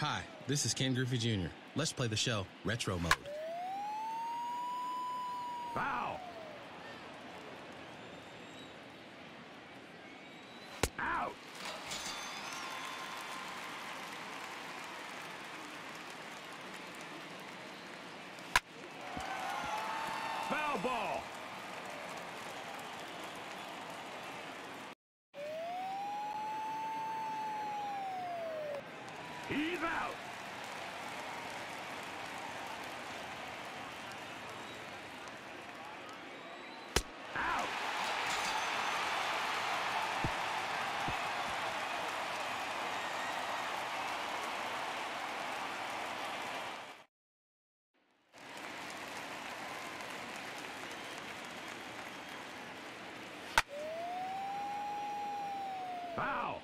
Hi, this is Ken Griffey Jr. Let's play the show Retro Mode. Foul! Out! Foul ball! He's out! Out! Foul!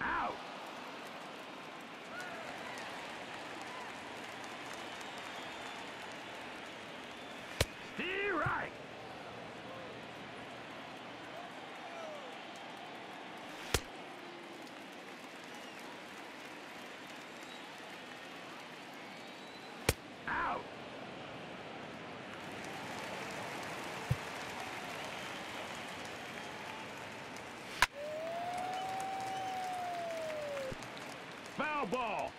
Out! Stay right! Out! Foul ball!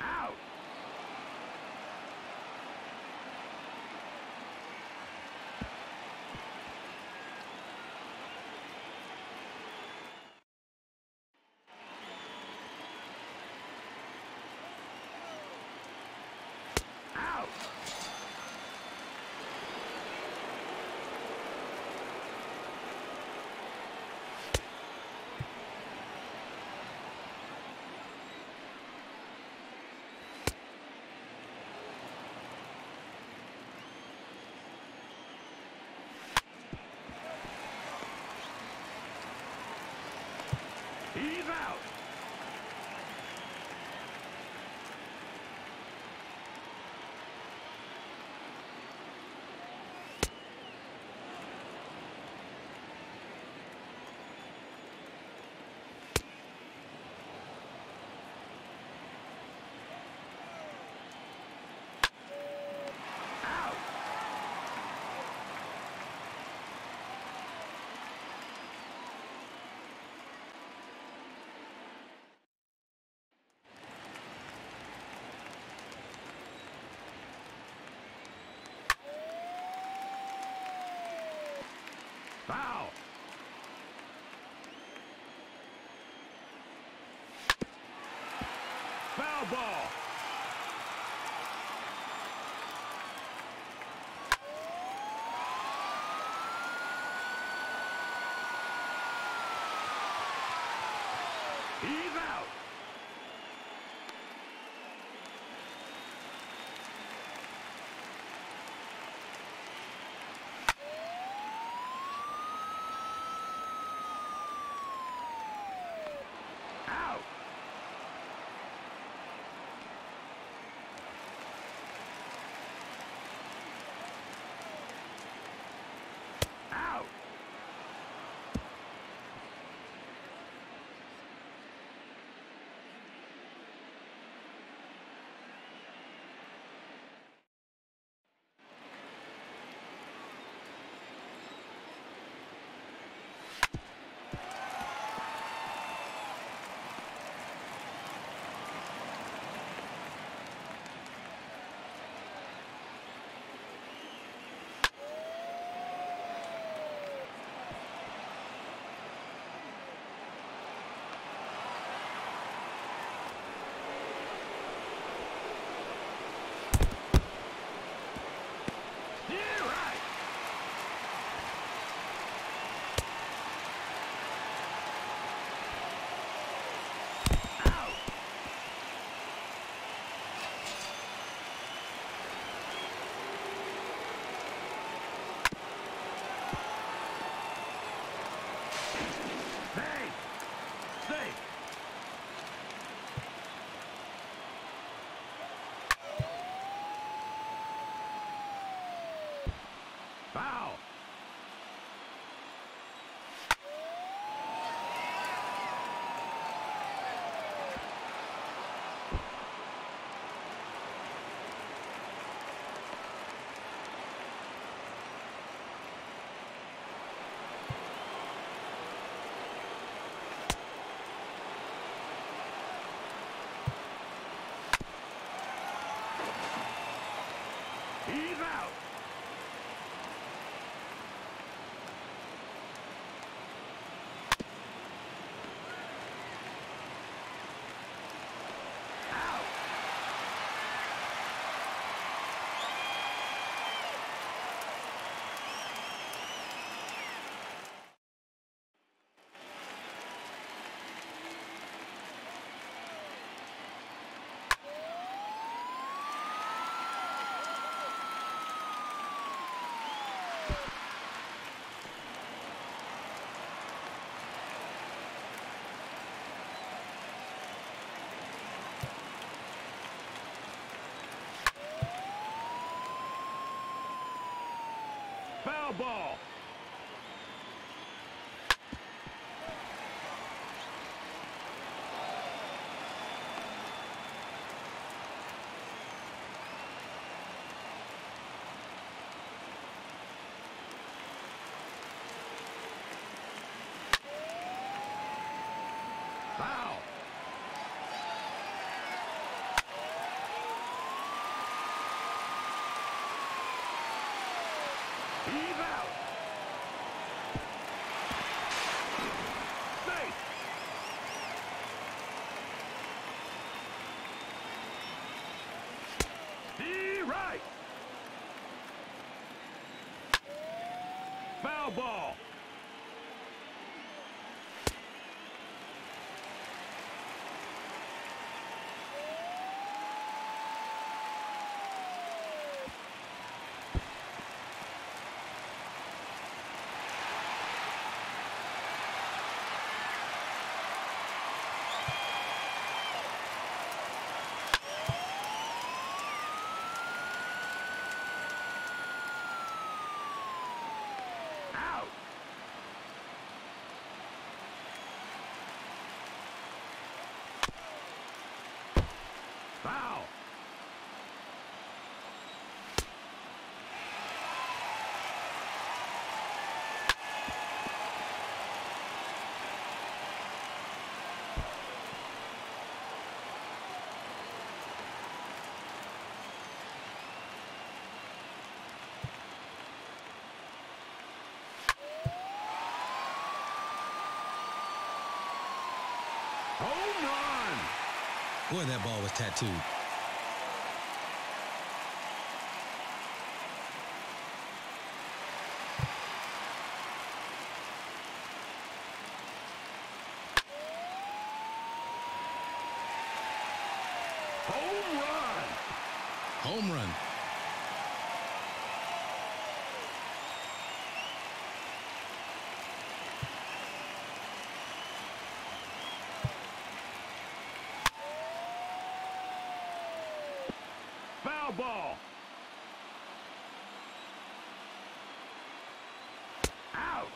Out! Out! He's out. Out. Foul. Foul ball. Ball. Foul. He's out. Safe. Steve right. Foul ball. Out. Foul. Home run. Boy, that ball was tattooed. Home run. Home run. Foul ball. Out.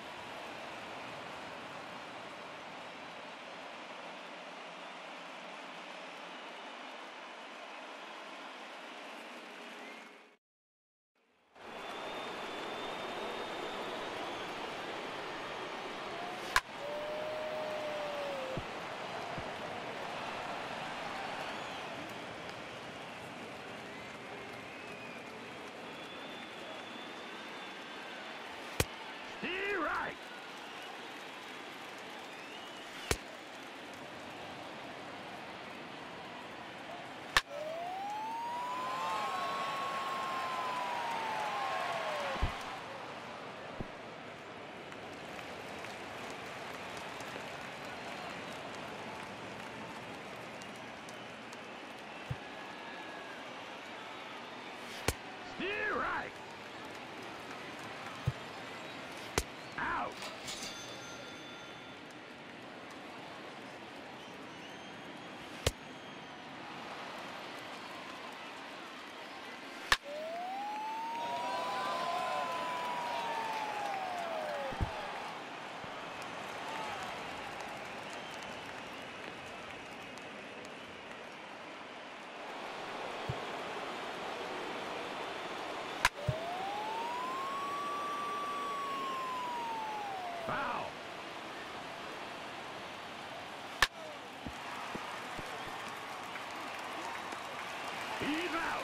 Steve right. Steve right. Out. Out. Out.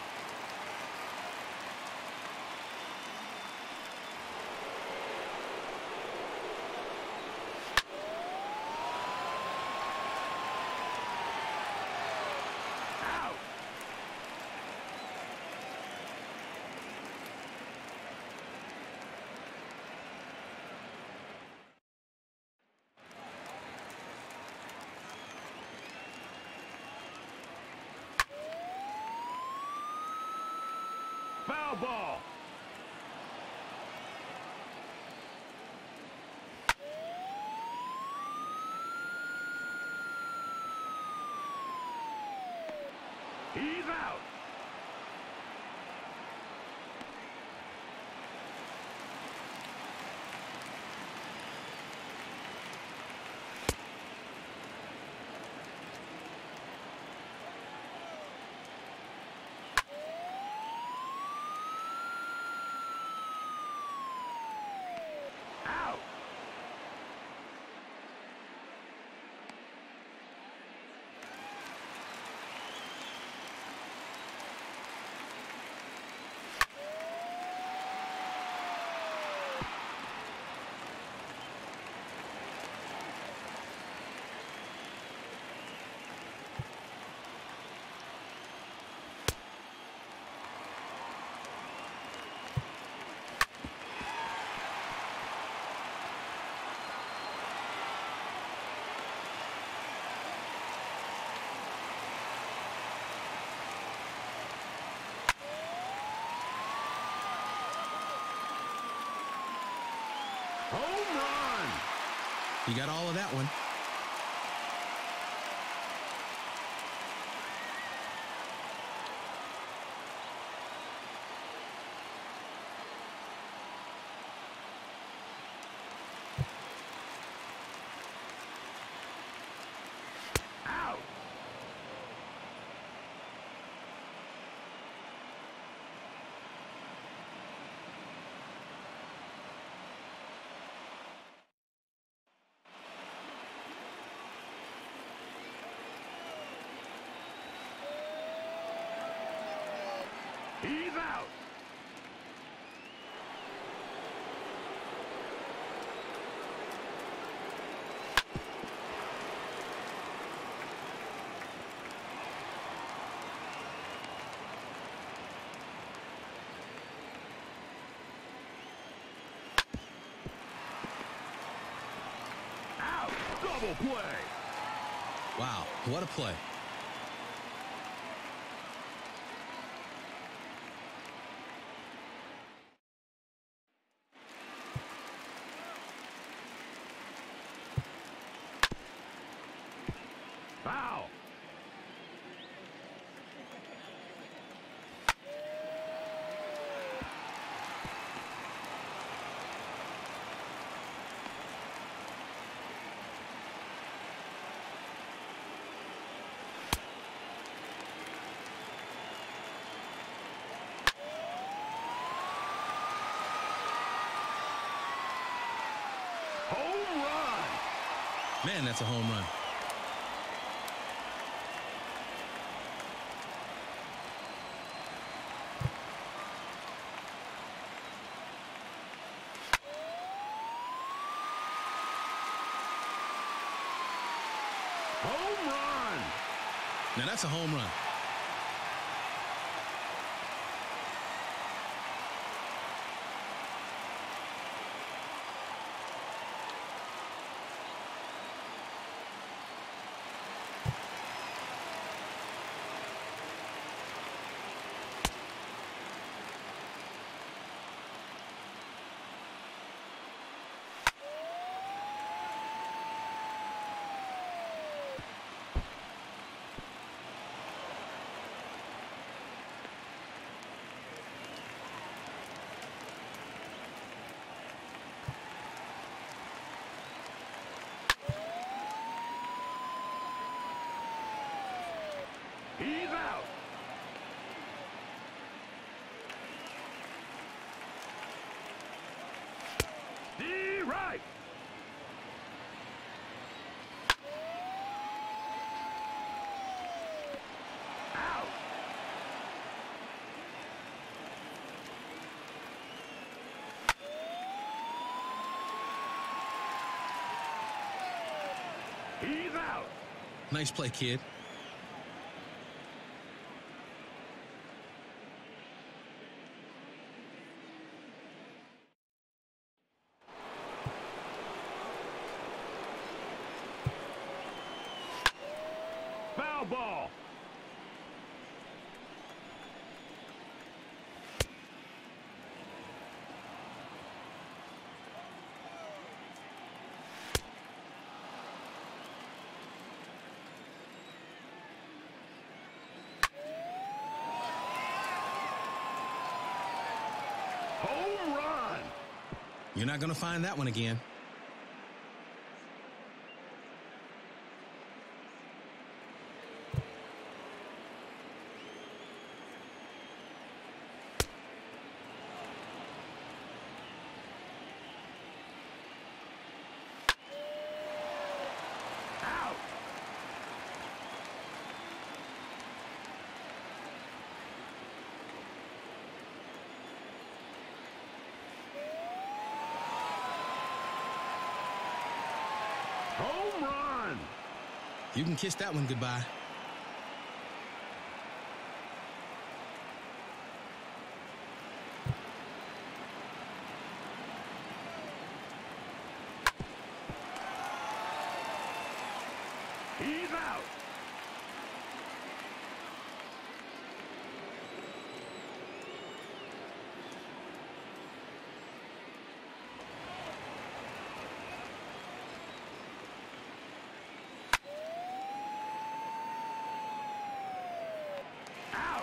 Foul ball. He's out. Out. Home run. You got all of that one. Out. He's out. Out. Double play. Wow, what a play. Foul. Man, that's a home run. Home run. Now that's a home run. He's out. D right. Out. He's out. Nice play, kid. You're not going to find that one again. Out. Home run. You can kiss that one goodbye. He's out. Out.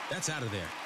That's out of there.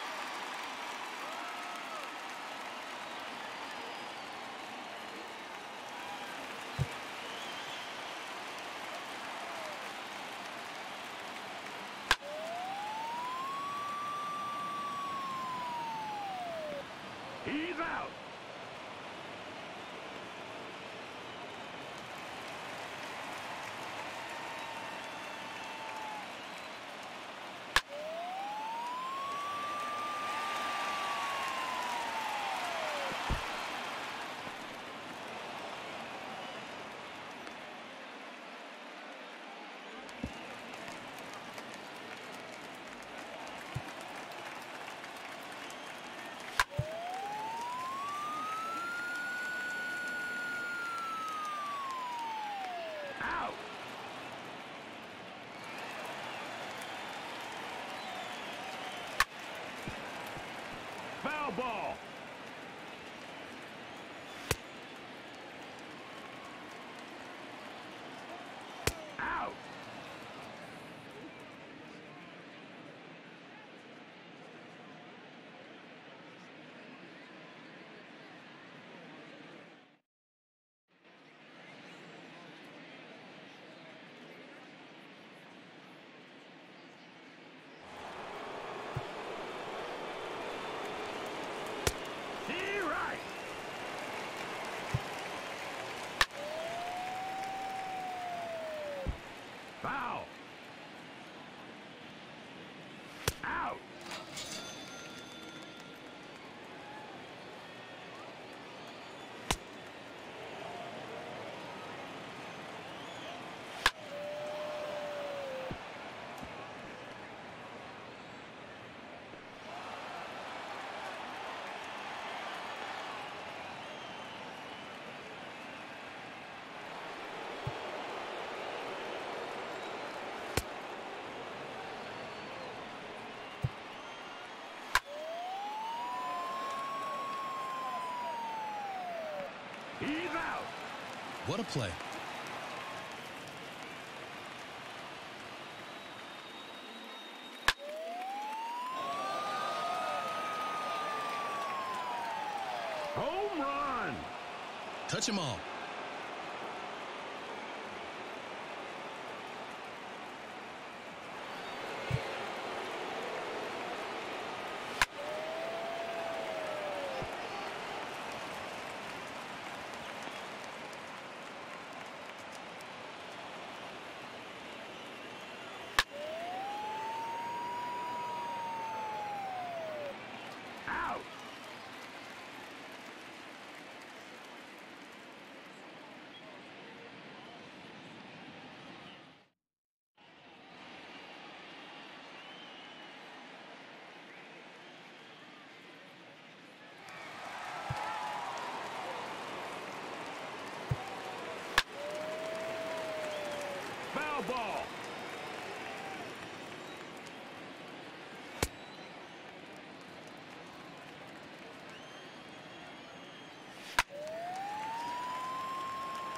He's out. What a play. Home run. Touch him all. Foul ball.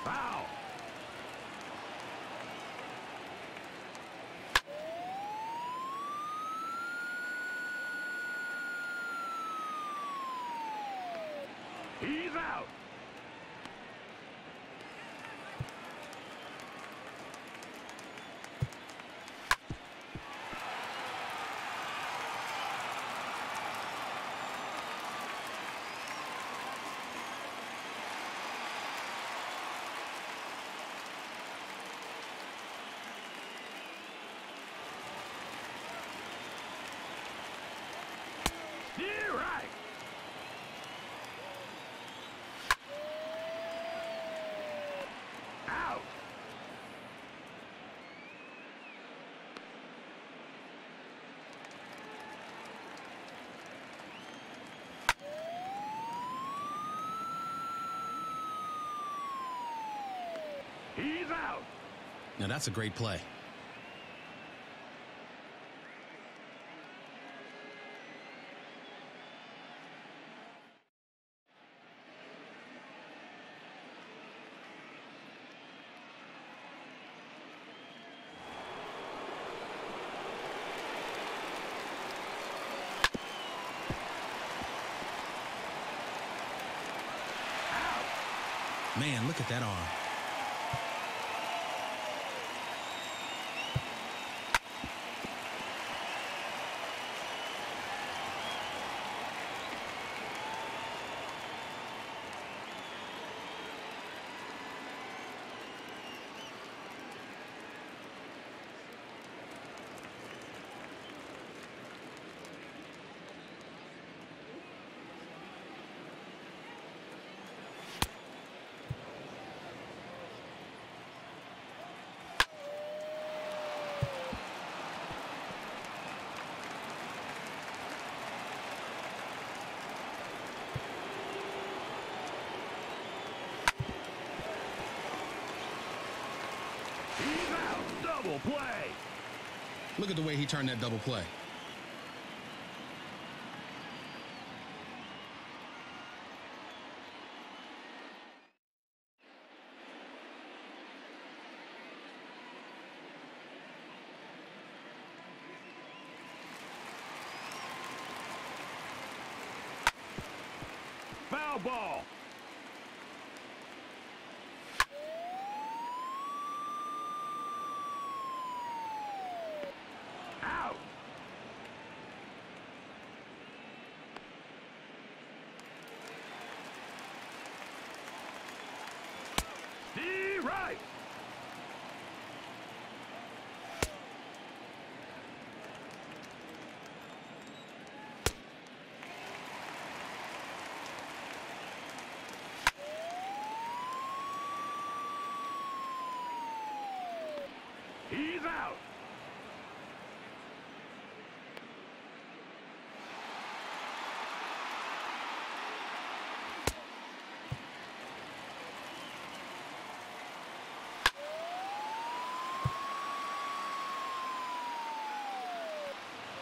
Foul. He's out. Steer right. Out. He's out. Now that's a great play. Man, look at that arm. He's out. Double play. Look at the way he turned that double play. Foul ball. Out. Steve right. He's out.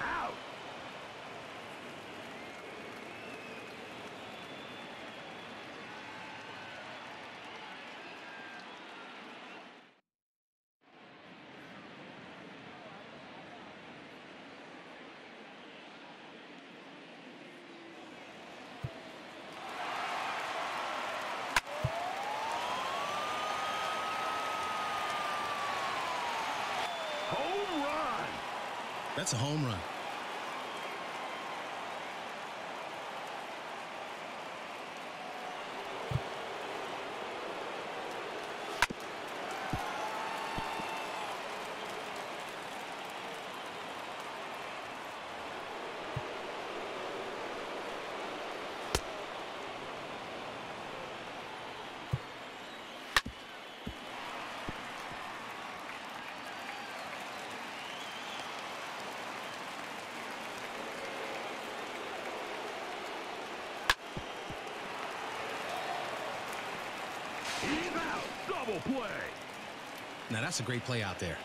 Out. That's a home run. He's out. Double play. Now that's a great play out there.